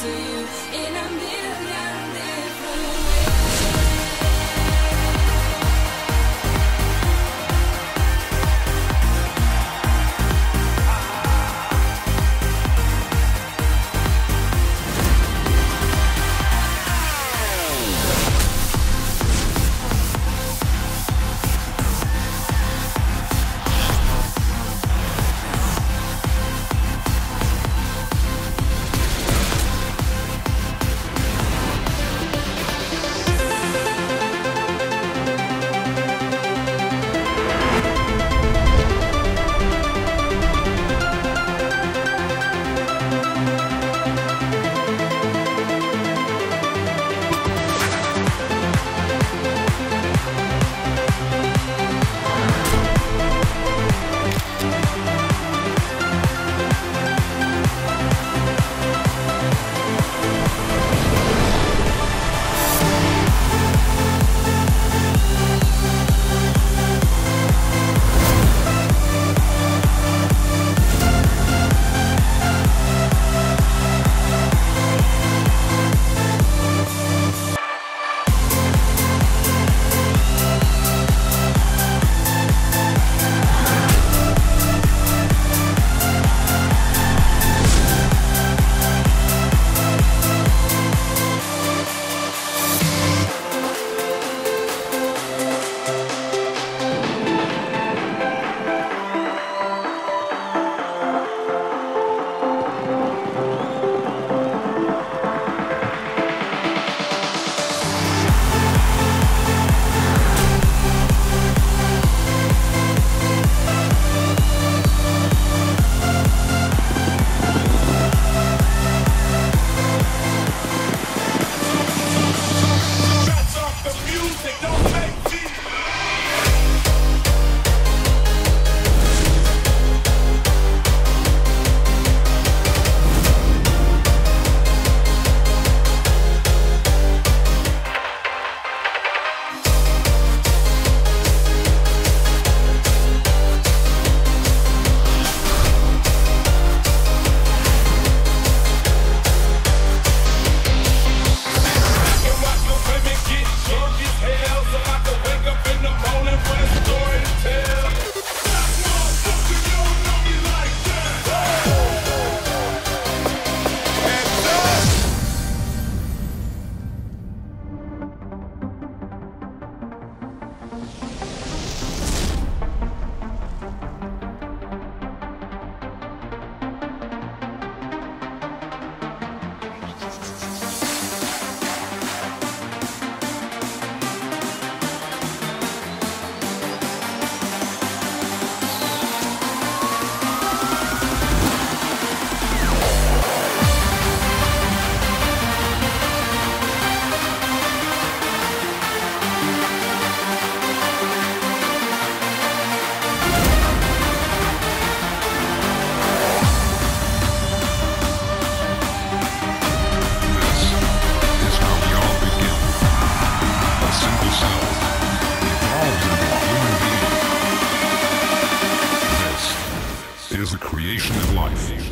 to you in a million days. Music, don't 了。Creation of life.